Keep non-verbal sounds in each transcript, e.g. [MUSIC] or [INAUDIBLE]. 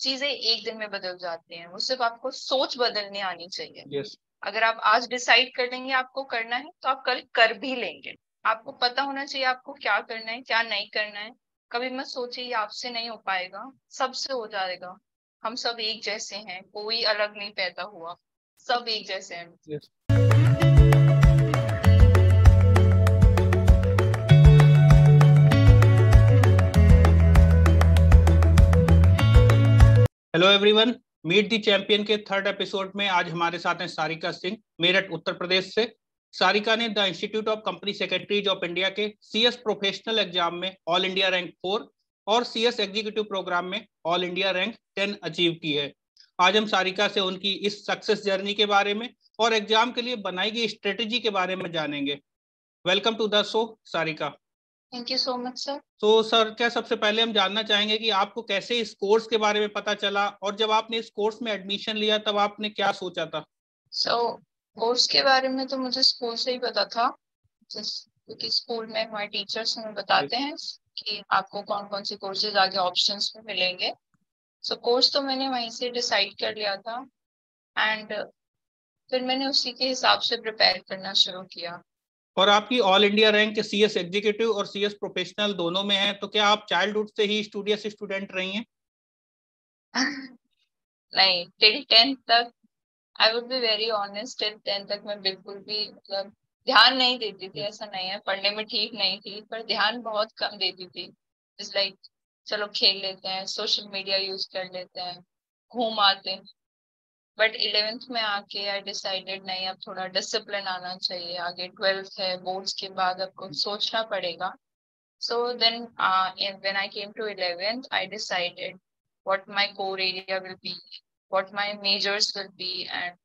चीज़ें एक दिन में बदल जाती हैं वो सिर्फ़ आपको सोच बदलने आनी चाहिए। Yes. अगर आप आज डिसाइड कर लेंगे आपको करना है तो आप कल कर भी लेंगे। आपको पता होना चाहिए आपको क्या करना है क्या नहीं करना है। कभी मत सोचिए ये आपसे नहीं हो पाएगा सबसे हो जाएगा। हम सब एक जैसे हैं कोई अलग नहीं पैदा हुआ। सब एक जैसे हैं। Yes. Hello everyone meet the champion के थर्ड एपिसोड में आज हमारे साथ हैं सारिका सिंह, मेरठ, उत्तर प्रदेश से। सारिका ने the institute of company secretaries of India के सीएस प्रोफेशनल एग्ज़ाम में ऑल इंडिया रैंक फोर और सीएस एग्जीक्यूटिव प्रोग्राम में all India rank ten achieve की है। आज हम सारिका से उनकी इस सक्सेस जर्नी के बारे में और एग्ज़ाम के लिए बनाई गई स्ट्रेटेजी के बारे में जानेंगे। Welcome to the show Sarika. Thank you so much sir तो सर क्या सबसे पहले हम जानना चाहेंगे कि आपको कैसे इस कोर्स के बारे में पता चला? और जब आपने इस कोर्स में एडमिशन लिया तब आपने क्या सोचा था? सो so, कोर्स के बारे में तो मुझे स्कूल से ही पता था। क्योंकि स्कूल में हमारे टीचर्स हमें बताते हैं कि आपको कौन कौन से कोर्सेज आगे ऑप्शंस में मिलेंगे। सो so, कोर्स तो मैंने वहीं से डिसाइड कर लिया था। एंड फिर मैंने उसी के हिसाब से प्रिपेयर करना शुरू किया। और आपकी all India rank C S executive और सी एस प्रोफेशनल दोनों में है तो क्या आप चाइल्डहुड से ही स्टूडियस स्टूडेंट रही हैं? [LAUGHS] नहीं टिल टेंथ तक I would be very honest tenth तक मैं बिल्कुल भी मतलब ध्यान नहीं देती थी ऐसा नहीं है पढ़ने में ठीक नहीं थी पर ध्यान बहुत कम देती थी। लाइक like, चलो खेल लेते हैं सोशल मीडिया यूज़ कर लेते हैं घूम आते हैं। बट इलेवेंथ में आके आई डिसाइडेड नहीं अब थोड़ा डिसिप्लिन आना चाहिए। आगे ट्वेल्थ है बोर्ड्स के बाद अब कुछ सोचना पड़ेगा। So then when I came to eleventh I decided what my core area will be what my majors will be and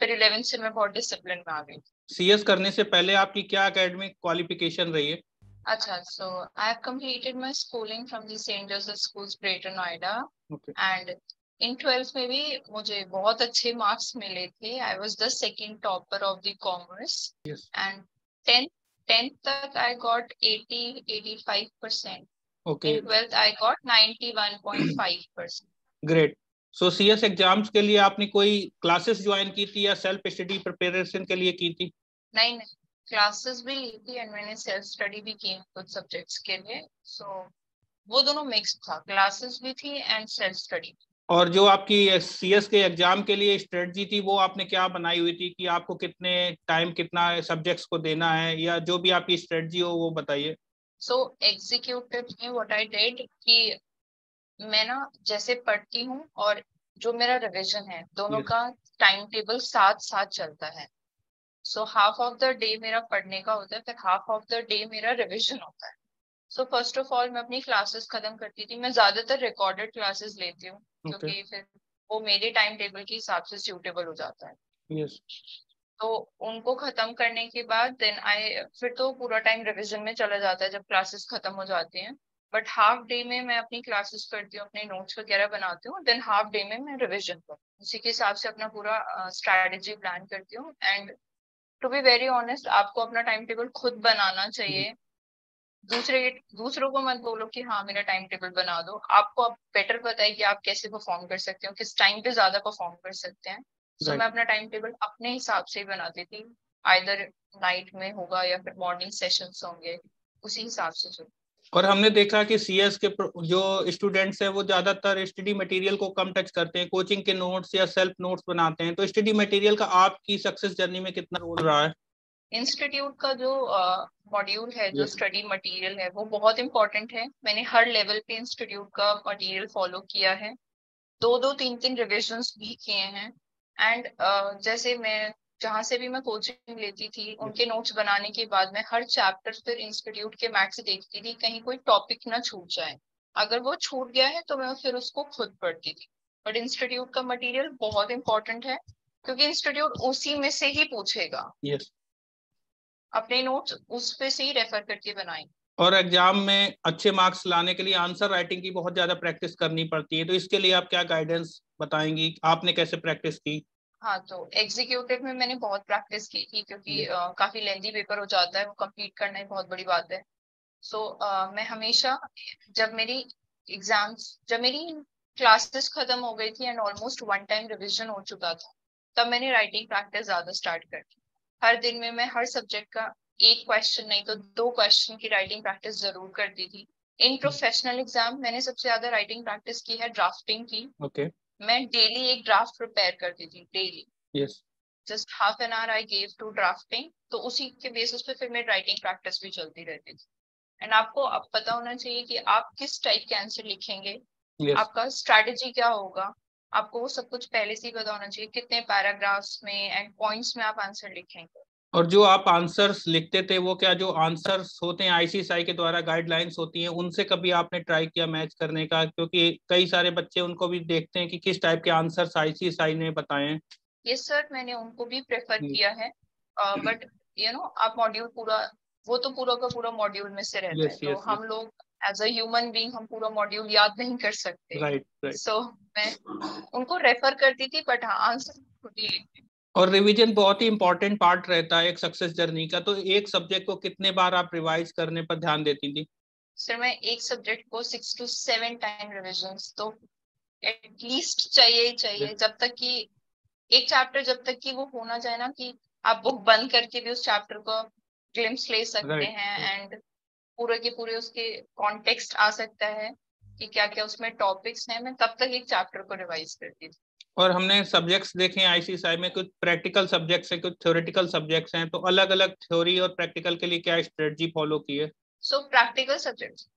फिर इलेवेंथ से मैं बहुत डिसिप्लिन में आ गई। सीएस करने से पहले आपकी क्या एकेडमिक क्वालिफिकेशन रही है? अच्छा so I have completed my schooling from the saint Joseph schools Greater Noida and in twelfth में भी मुझे बहुत अच्छे मार्क्स मिले थे. I was the second topper of the commerce and tenth tenth तक I got eighty eighty five percent okay twelfth I got ninety one point five percent great so C S exams के लिए आपने कोई classes join की थी या self study preparation के लिए की थी? नहीं नहीं. क्लासेस भी ली थी एंड मैंने सेल्फ स्टडी भी की कुछ सब्जेक्ट्स के लिए. सो so, वो दोनों मिक्स था. क्लासेस भी थी एंड सेल्फ स्टडी और जो आपकी सी एस के एग्ज़ाम के लिए स्ट्रेटजी थी वो आपने क्या बनाई हुई थी कि आपको कितने टाइम कितना सब्जेक्ट्स को देना है या जो भी आपकी स्ट्रेटजी हो वो बताइए। सो एग्जीक्यूटिव में व्हाट आई डिड कि मैं ना जैसे पढ़ती हूँ और जो मेरा रिवीजन है दोनों yes. का टाइम टेबल साथ साथ चलता है। So half of the day मेरा पढ़ने का होता है फिर हाफ़ ऑफ़ द डे मेरा रिविजन होता है। सो फ़र्स्ट ऑफ़ ऑल मैं अपनी क्लासेस खत्म करती थी मैं ज़्यादातर रिकॉर्डेड क्लासेस लेती हूँ। क्योंकि फिर वो मेरे टाइम टेबल के हिसाब से सूटेबल हो जाता है। Yes. तो उनको खत्म करने के बाद देन आई फिर तो पूरा टाइम रिविजन में चला जाता है जब क्लासेस खत्म हो जाती हैं। बट हाफ़ डे में मैं अपनी क्लासेस करती हूँ अपने नोट्स वगैरह बनाती हूँ देन हाफ़ डे में मैं रिविजन करती हूँ। उसी के हिसाब से अपना पूरा स्ट्रैटेजी uh, प्लान करती हूँ। And to be very honest आपको अपना टाइम टेबल खुद बनाना चाहिए। दूसरे दूसरों को मत बोलो कि हाँ मेरा टाइम टेबल बना दो। आपको अब बेटर पता है कि आप कैसे परफॉर्म कर सकते हो किस टाइम पे ज़्यादा परफॉर्म कर सकते हैं। सो so, मैं अपना टाइम टेबल अपने हिसाब से ही बनाती थी आइदर नाइट में होगा या फिर मॉर्निंग सेशंस होंगे उसी हिसाब से जो। और हमने देखा कि सीएस के जो स्टूडेंट्स हैं वो ज़्यादातर स्टडी मटेरियल को कम टच करते हैं। कोचिंग के नोट्स या सेल्फ नोट्स बनाते हैं। तो स्टडी मटेरियल का आपकी सक्सेस जर्नी में कितना रोल रहा है? इंस्टीट्यूट का जो मॉड्यूल uh, है जो स्टडी yes. मटेरियल है वो बहुत इंपॉर्टेंट है। मैंने हर लेवल पे इंस्टीट्यूट का मटेरियल फॉलो किया है। दो दो तीन तीन रिविजन भी किए हैं। एंड uh, जैसे मैं जहाँ से भी मैं कोचिंग लेती थी उनके नोट्स बनाने के बाद मैं हर चैप्टर फिर इंस्टीट्यूट के मैथ से देखती थी कहीं कोई टॉपिक ना छूट जाए। अगर वो छूट गया है तो मैं फिर उसको खुद पढ़ती थी। बट इंस्टीट्यूट का मटेरियल बहुत इंपॉर्टेंट है क्योंकि इंस्टीट्यूट उसी में से ही पूछेगा। Yes. अपने नोट्स उस पे से ही रेफर करके बनाएँ। और एग्ज़ाम में अच्छे मार्क्स लाने के लिए आंसर राइटिंग की बहुत ज़्यादा प्रैक्टिस करनी पड़ती है। तो इसके लिए आप क्या गाइडेंस बताएँगी? आपने कैसे प्रैक्टिस की? हाँ तो एग्जीक्यूटिव में मैंने बहुत प्रैक्टिस की थी क्योंकि uh, काफ़ी लेंदी पेपर हो जाता है वो कंप्लीट करना ही बहुत बड़ी बात है। सो so, uh, मैं हमेशा जब मेरी एग्ज़ाम्स जब मेरी क्लासेस खत्म हो गई थी and almost one time revision हो चुका था तब मैंने राइटिंग प्रैक्टिस ज़्यादा स्टार्ट कर दी। हर दिन में मैं हर सब्जेक्ट का एक क्वेश्चन नहीं तो दो क्वेश्चन की राइटिंग प्रैक्टिस ज़रूर करती थी। इन प्रोफेशनल एग्ज़ाम मैंने सबसे ज़्यादा राइटिंग प्रैक्टिस की है ड्राफ्टिंग की। Okay. मैं डेली एक ड्राफ्ट प्रिपेयर करती थी daily yes. Just half an hour I gave to drafting तो उसी के बेसिस पे फिर मेरी राइटिंग प्रैक्टिस भी चलती रहती थी। एंड आपको अब पता होना चाहिए कि आप किस टाइप के आंसर लिखेंगे। Yes. आपका स्ट्रेटेजी क्या होगा? आपको वो सब कुछ पहले से ही पता होना चाहिए कितने पैराग्राफ्स में एंड पॉइंट्स में आप आंसर लिखेंगे। और जो आप आंसर्स लिखते थे वो क्या जो आंसर्स होते हैं आईसीएसआई के द्वारा गाइडलाइंस होती हैं उनसे कभी आपने ट्राई किया मैच करने का? क्योंकि कई सारे बच्चे उनको भी देखते हैं कि किस टाइप के आंसर्स आईसीएसआई ने बताए हैं। यस सर मैंने उनको भी प्रेफर किया है बट यू नो आप मॉड्यूल पूरा वो तो पूरा का पूरा मॉड्यूल में से रहता yes, है तो yes, हम yes. लोग एज अ ह्यूमन बीइंग हम पूरा मॉड्यूल याद नहीं कर सकते। राइट राइट सो मैं उनको रेफर करती थी बट हाँ आंसर खुद ही लिखती और रिवीजन बहुत ही इंपॉर्टेंट पार्ट रहता है एक सक्सेस जर्नी का। तो एक सब्जेक्ट को कितने बार आप रिवाइज करने पर ध्यान देती थी? सर मैं एक सब्जेक्ट को six to seven time revision तो एटलीस्ट चाहिए ही चाहिए जब तक कि एक चैप्टर जब तक कि वो होना चाहे ना कि आप बुक बंद करके भी उस चैप्टर को ग्लिम्स ले सकते right. हैं एंड पूरे के पूरे उसके कॉन्टेक्स्ट आ सकता है कि क्या क्या उसमें टॉपिक्स हैं। मैं तब तक एक चैप्टर को रिवाइज करती थी। और हमने सब्जेक्ट्स देखे हैं आईसीएसआई में कुछ प्रैक्टिकल सब्जेक्ट्स हैं कुछ थ्योरेटिकल सब्जेक्ट्स हैं तो अलग अलग थ्योरी और प्रैक्टिकल के लिए क्या स्ट्रेटजी फॉलो की है? So practical subjects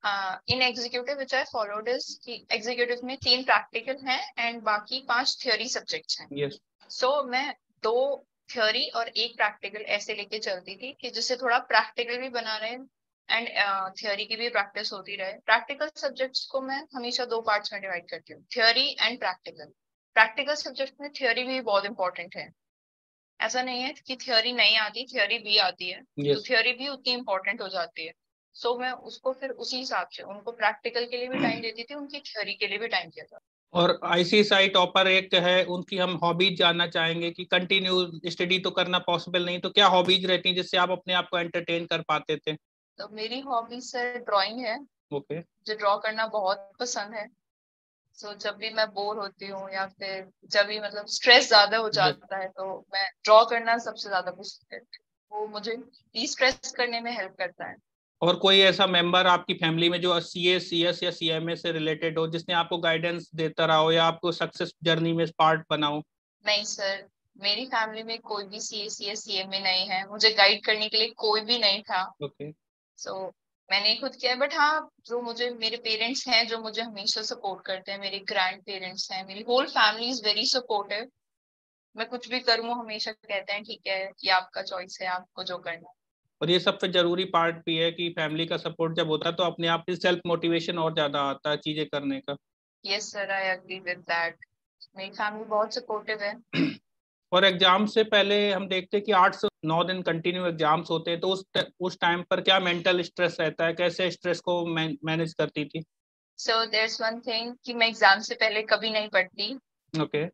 in executive which I followed is कि एग्जीक्यूटिव में तीन प्रैक्टिकल हैं एंड बाकी पाँच थ्योरी सब्जेक्ट्स हैं। Yes yes. सो so, मैं दो थ्योरी और एक प्रैक्टिकल ऐसे लेके चलती थी कि जिससे थोड़ा प्रैक्टिकल भी बना रहे एंड थ्योरी की भी प्रैक्टिस होती रहे। प्रैक्टिकल सब्जेक्ट्स को मैं हमेशा दो पार्ट्स में डिवाइड करती हूँ। Theory and practical practical subject में थ्योरी भी बहुत इंपॉर्टेंट है। ऐसा नहीं है कि थ्योरी नहीं आती थ्योरी भी आती है। yes. तो थ्योरी भी उतनी इंपॉर्टेंट हो जाती है। सो so, मैं उसको फिर उसी हिसाब से उनको प्रैक्टिकल के लिए भी टाइम देती थी उनकी थ्योरी के लिए भी टाइम दिया था। और आईसीएसआई टॉपर एक है उनकी हम हॉबीज जानना चाहेंगे कि कंटिन्यू स्टडी तो करना पॉसिबल नहीं तो क्या हॉबीज रहती हैं जिससे आप अपने आप को एंटरटेन कर पाते थे? तो मेरी हॉबी सर ड्राइंग है। Okay okay. जो ड्रॉ करना बहुत पसंद है। सो so, जब भी मैं बोर होती हूँ या फिर जब भी मतलब स्ट्रेस ज़्यादा हो जाता है तो मैं ड्रॉ करना सबसे ज़्यादा पसंद है। वो मुझे डी स्ट्रेस करने में हेल्प करता है। और कोई ऐसा मेंबर आपकी फैमिली में जो सी एस सी एस या सी एम ए से रिलेटेड हो जिसने आपको गाइडेंस देता रहा हो या आपको सक्सेस जर्नी में पार्ट बनाओ? नहीं सर मेरी फैमिली में कोई भी C S C S C M A नहीं है। मुझे गाइड करने के लिए कोई भी नहीं था। ओके सो so, मैंने खुद किया बट हाँ जो मुझे मेरे पेरेंट्स हैं जो मुझे हमेशा सपोर्ट करते हैं मेरे ग्रैंड पेरेंट्स हैं मेरी whole family is very supportive मैं कुछ भी करूँ हमेशा कहते हैं ठीक है ये आपका चॉइस है आपको जो करना और ये सबसे ज़रूरी पार्ट भी है कि फैमिली का सपोर्ट जब होता है तो अपने आप सेल्फ मोटिवेशन और ज़्यादा आता है चीज़ें करने का। Yes sir I agree with that मेरी फैमिली बहुत सपोर्टिव है। [CLEARS THROAT] और एग्ज़ाम से पहले हम देखते हैं कि आठ से नौ दिन कंटिन्यू एग्ज़ाम्स होते हैं तो उस उस टाइम पर क्या मेंटल स्ट्रेस रहता है? कैसे स्ट्रेस को मैनेज करती थी? So there is one thing कि मैं एग्ज़ाम से पहले कभी नहीं पढ़ती। Okay okay.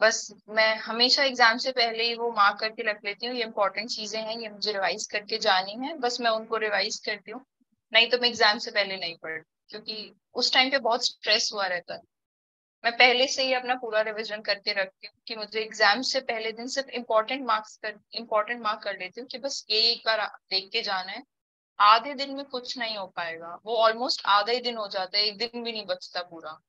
बस मैं हमेशा एग्ज़ाम से पहले ही वो मार्क करके रख लेती हूँ ये इंपॉर्टेंट चीज़ें हैं ये मुझे रिवाइज करके जानी है बस मैं उनको रिवाइज करती हूँ। नहीं तो मैं एग्ज़ाम से पहले नहीं पढ़ क्योंकि उस टाइम पे बहुत स्ट्रेस हुआ रहता है। मैं पहले से ही अपना पूरा रिविजन करके रखती हूँ कि मुझे एग्ज़ाम से पहले दिन सिर्फ़ इम्पोर्टेंट मार्क्स कर इम्पोर्टेंट मार्क कर लेती हूँ कि बस ये एक बार देख के जाना है। आधे दिन में कुछ नहीं हो पाएगा। वो ऑलमोस्ट आधा ही दिन हो जाता है एक दिन भी नहीं बचता पूरा।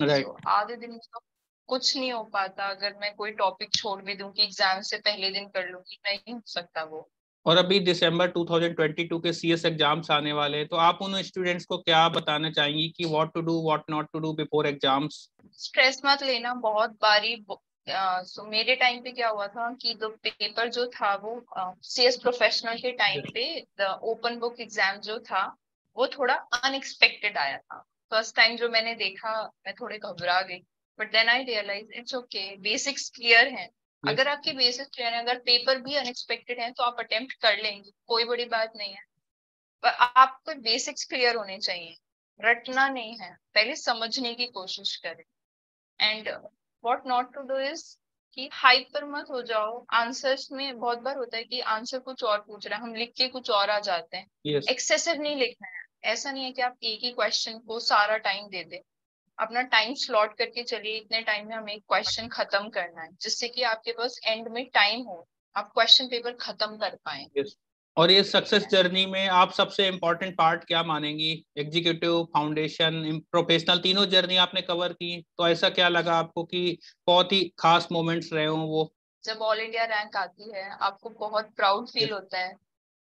Right. so, आधे दिन में तो कुछ नहीं हो पाता। अगर मैं कोई टॉपिक छोड़ भी दूँ कि एग्ज़ाम से पहले दिन कर लूँगी नहीं हो सकता वो। और अभी दिसंबर 2022 के सीएस एग्ज़ाम्स आने वाले हैं तो आप उन स्टूडेंट्स को क्या बताना चाहेंगी कि what to do what not to do before exams stress मत लेना बहुत बारी सो मेरे टाइम पे क्या हुआ था कि जो पेपर जो था वो सीएस प्रोफेशनल के टाइम पे द ओपन बुक एग्ज़ाम जो था वो थोड़ा अनएक्सपेक्टेड आया था। फ़र्स्ट टाइम जो मैंने देखा मैं थोड़े घबरा गई but then I realise it's okay basics clear हैं। Yes. अगर आपके बेसिक्स क्लियर हैं अगर पेपर भी अनएक्सपेक्टेड है तो आप अटेम्प्ट कर लेंगे कोई बड़ी बात नहीं है। पर आपको बेसिक्स क्लियर होने चाहिए रटना नहीं है पहले समझने की कोशिश करें। And what not to do is कि हाइपर मत हो जाओ। आंसर्स में बहुत बार होता है कि आंसर कुछ और पूछ रहे हैं हम लिख के कुछ और आ जाते हैं। Excessive yes. नहीं लिखना है। ऐसा नहीं है कि आप एक ही क्वेश्चन को सारा टाइम दे दे। अपना टाइम स्लॉट करके चलिए इतने टाइम में हमें क्वेश्चन खत्म करना है जिससे कि आपके पास एंड में टाइम हो आप क्वेश्चन पेपर खत्म कर पाए। Yes. और ये सक्सेस जर्नी में आप सबसे इम्पोर्टेंट पार्ट क्या मानेंगी? एग्जीक्यूटिव फाउंडेशन प्रोफेशनल तीनों जर्नी आपने कवर की तो ऐसा क्या लगा आपको कि बहुत ही खास मोमेंट्स रहे हों वो? जब ऑल इंडिया रैंक आती है आपको बहुत प्राउड फील होता है।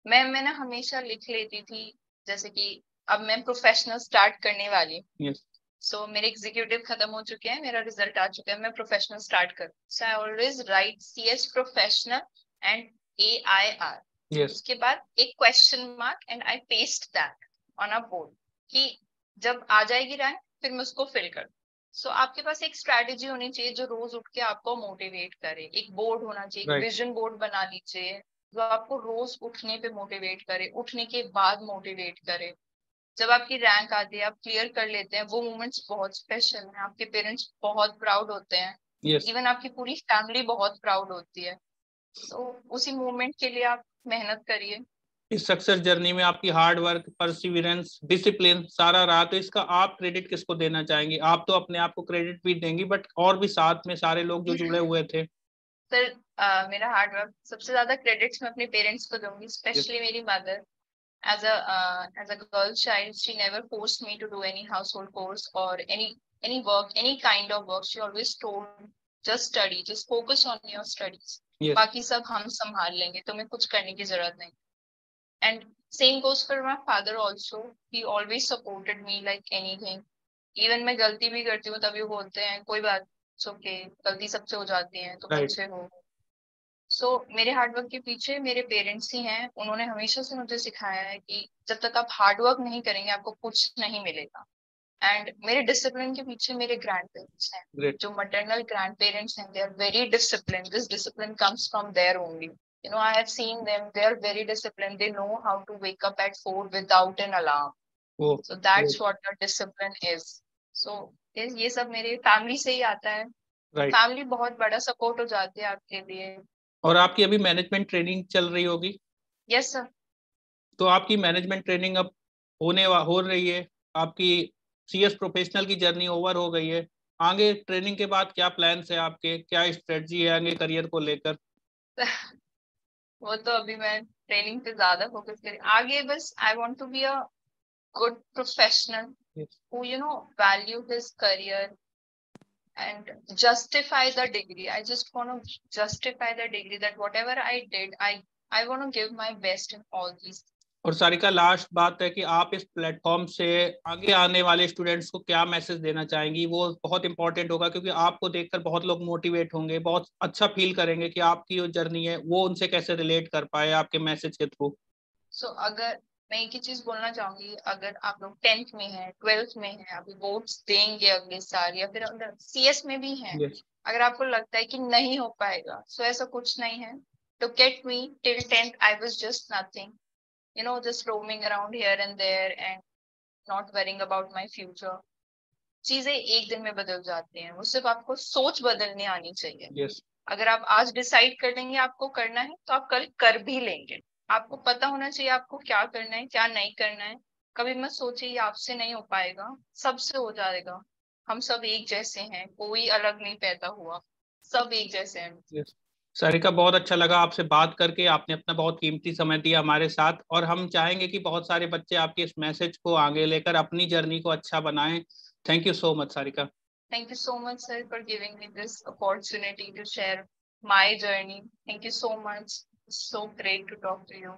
मैं मैंने हमेशा लिख लेती थी जैसे कि अब मैं प्रोफेशनल स्टार्ट करने वाली yes. सो so, मेरे एग्जीक्यूटिव खत्म हो चुके हैं मेरा रिज़ल्ट आ चुका है मैं प्रोफेशनल स्टार्ट कर so I always write C S professional and A I R उसके बाद एक question mark and I paste that on a board कि जब आ जाएगी रैंक फिर मैं उसको फिल कर सो so, आपके पास एक स्ट्रेटेजी होनी चाहिए जो रोज उठ के आपको मोटिवेट करे। एक बोर्ड होना चाहिए right. विजन बोर्ड बना लीजिए जो आपको रोज उठने पे मोटिवेट करे उठने के बाद मोटिवेट करे। जब आपकी रैंक आती है आप क्लियर कर लेते हैं वो मोमेंट्स बहुत स्पेशल हैं। आपके पेरेंट्स बहुत प्राउड होते हैं। Yes. इवन आपकी पूरी फैमिली बहुत प्राउड होती है। तो उसी मोमेंट के लिए आप मेहनत करिए। इस सक्सेस जर्नी में आपकी हार्ड वर्क परसिविरेंस डिसिप्लिन सारा रहा तो इसका आप क्रेडिट किसको देना चाहेंगे? आप तो अपने आप को क्रेडिट भी देंगी बट और भी साथ में सारे लोग जो जुड़े हुए थे। सर uh, मेरा हार्ड वर्क सबसे ज़्यादा क्रेडिट्स मैं अपने पेरेंट्स को दूँगी स्पेशली मेरी mother as a uh, as a girl child she never forced me to do any household chores or any any work any kind of work she always told just study just focus on your studies yes. बाकी सब हम संभाल लेंगे तुम्हें कुछ करने की ज़रूरत नहीं and same goes for my father also he always supported me like anything even मैं गलती भी करती हूँ तभी बोलते हैं कोई बात ओके गलती सबसे हो जाती है तो right. हो सो so, मेरे हार्डवर्क के पीछे मेरे पेरेंट्स ही हैं। उन्होंने हमेशा से मुझे सिखाया है कि जब तक आप हार्डवर्क नहीं करेंगे आपको कुछ नहीं मिलेगा। एंड मेरे डिसिप्लिन के पीछे मेरे ग्रैंड पेरेंट्स हैं Great. जो मटर्नल ग्रैंड पेरेंट्स हैं they are very discipline this discipline comes from there only you know i have seen them they are very disciplined. They know how to wake up at 4 without an alarm oh, so that's great. what the discipline is so ये सब मेरे family से ही आता है। Right. Family बहुत बड़ा support हो जाती है आपके लिए। और आपकी अभी मैनेजमेंट ट्रेनिंग चल रही होगी? यस सर तो आपकी मैनेजमेंट ट्रेनिंग अब होने हो रही है। आपकी सीएस प्रोफेशनल की जर्नी ओवर हो गई है। आगे ट्रेनिंग के बाद क्या प्लान है आपके? क्या स्ट्रेटजी है आगे करियर को लेकर? [LAUGHS] वो तो अभी मैं ट्रेनिंग पे ज़्यादा फोकस करी। आगे बस I want to be a good professional who you know value his career and justify the degree. I just want to justify the degree that whatever I did, I I want to give my best in all these. और Sarika last बात है कि आप इस platform से आगे आने वाले स्टूडेंट्स को क्या मैसेज देना चाहेंगी वो बहुत इंपॉर्टेंट होगा क्योंकि आपको देखकर बहुत लोग मोटिवेट होंगे बहुत अच्छा फील करेंगे कि आपकी जो जर्नी है वो उनसे कैसे रिलेट कर पाए आपके मैसेज के थ्रू सो so, अगर मैं एक ही चीज़ बोलना चाहूँगी अगर आप लोग टेंथ में है ट्वेल्थ में है अभी बोर्ड्स देंगे अगले साल या फिर अगर सी एस में भी है yes. अगर आपको लगता है कि नहीं हो पाएगा सो so ऐसा कुछ नहीं है। to get me till 10th i was just nothing. You know just roaming around here and there and not worrying about my future. चीज़ें एक दिन में बदल जाती हैं वो सिर्फ़ आपको सोच बदलने आनी चाहिए। Yes. अगर आप आज डिसाइड कर लेंगे आपको करना है तो आप कल कर भी लेंगे। आपको पता होना चाहिए आपको क्या करना है क्या नहीं करना है। कभी मत सोचिए आपसे नहीं हो पाएगा सबसे हो जाएगा। हम सब एक जैसे हैं कोई अलग नहीं पैदा हुआ। सब एक जैसे हैं। Yes. सरिका बहुत अच्छा लगा आपसे बात करके आपने अपना बहुत कीमती समय दिया हमारे साथ और हम चाहेंगे कि बहुत सारे बच्चे आपके इस मैसेज को आगे लेकर अपनी जर्नी को अच्छा बनाएँ। Thank you so much Sarika thank you so much sir for giving me this opportunity to share my journey thank you so much so great to talk to you.